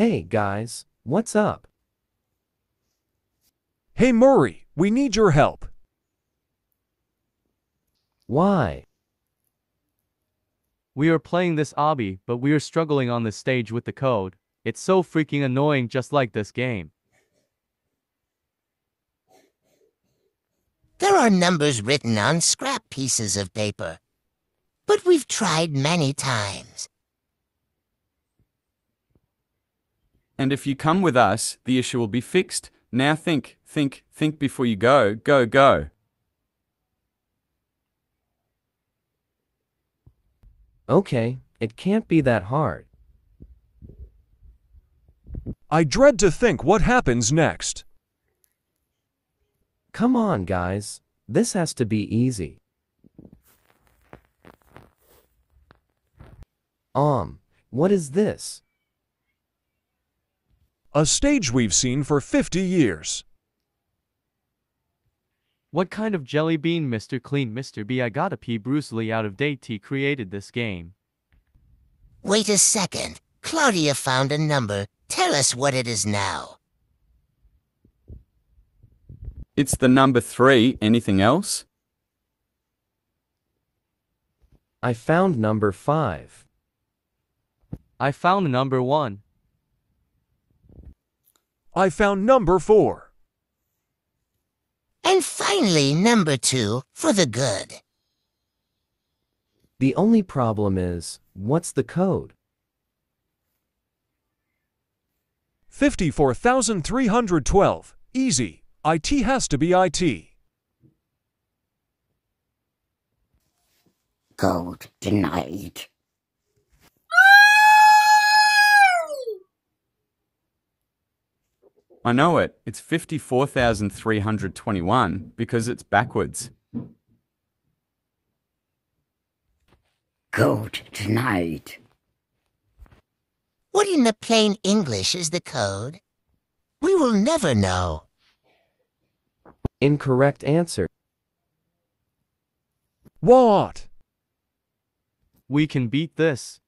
Hey, guys, what's up? Hey Murray, we need your help. Why? We are playing this obby, but we are struggling on the stage with the code. It's so freaking annoying just like this game. There are numbers written on scrap pieces of paper. But we've tried many times. And if you come with us, the issue will be fixed. Now think, think, think before you go. Go, go. Okay, it can't be that hard. I dread to think what happens next. Come on, guys. This has to be easy. Um, what is this? A stage we've seen for 50 years. What kind of jelly bean Mr. Clean Mr. B I gotta pee Bruce Lee out of date he created this game. Wait a second. Claudia found a number. Tell us what it is now. It's the number three. Anything else? I found number 5. I found number one. I found number 4. And finally, number two, for the good. The only problem is, what's the code? 54,312. Easy. IT has to be IT. Code denied. I know it. It's 54,321 because it's backwards. Code tonight. What in the plain English is the code? We will never know. Incorrect answer. What? We can beat this.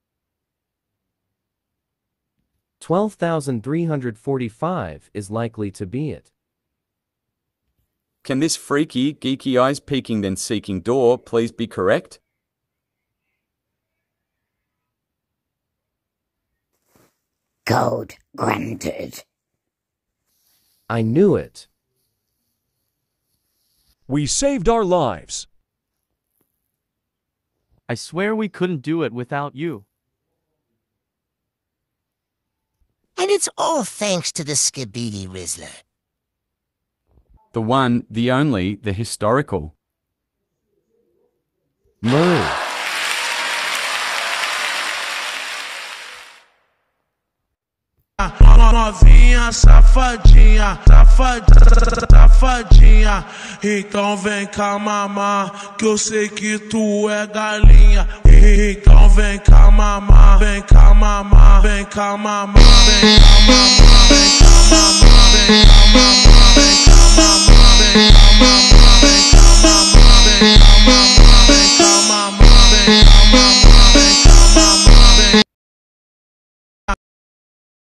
12,345 is likely to be it. Can this freaky, geeky eyes peeking then seeking door please be correct? Code granted. I knew it. We saved our lives. I swear we couldn't do it without you. And it's all thanks to the Skibidi Rizzler. The one, the only, the historical. Murray. Novinha, safadinha, safadinha, safadinha. Então vem cá mamar, que eu sei que tu é galinha. Então vem cá mamar, vem cá mamar, vem cá mamar, vem cá mamar, vem cá mamar.